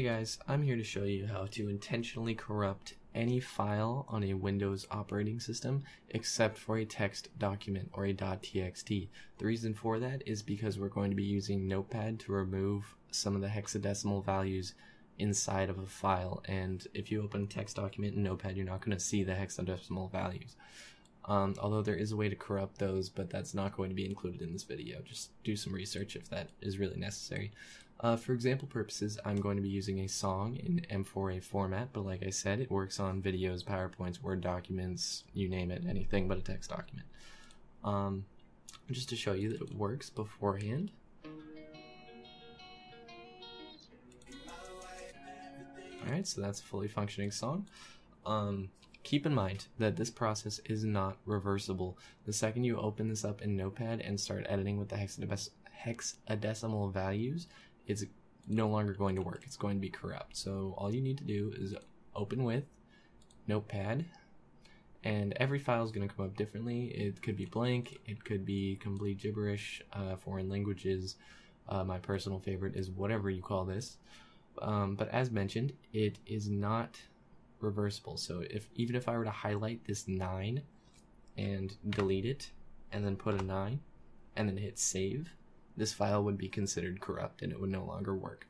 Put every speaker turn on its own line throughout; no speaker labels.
guys, I'm here to show you how to intentionally corrupt any file on a Windows operating system except for a text document or a .txt. The reason for that is because we're going to be using Notepad to remove some of the hexadecimal values inside of a file and if you open a text document in Notepad you're not going to see the hexadecimal values. Um, although there is a way to corrupt those, but that's not going to be included in this video. Just do some research if that is really necessary. Uh, for example purposes, I'm going to be using a song in M4A format, but like I said, it works on videos, PowerPoints, Word documents, you name it, anything but a text document. Um, just to show you that it works beforehand. Alright, so that's a fully functioning song. Um, keep in mind that this process is not reversible. The second you open this up in Notepad and start editing with the hexadecimal values, it's no longer going to work. It's going to be corrupt. So all you need to do is open with Notepad, and every file is going to come up differently. It could be blank, it could be complete gibberish, uh, foreign languages. Uh, my personal favorite is whatever you call this. Um, but as mentioned, it is not reversible. So if even if I were to highlight this 9 and delete it, and then put a 9, and then hit save, this file would be considered corrupt and it would no longer work.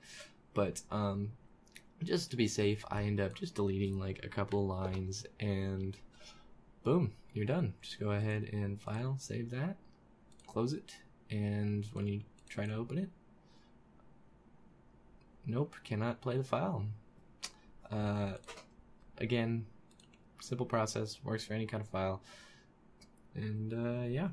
But um, just to be safe, I end up just deleting like a couple lines and boom, you're done. Just go ahead and file, save that, close it, and when you try to open it, nope, cannot play the file. Uh, again, simple process, works for any kind of file. And uh, yeah.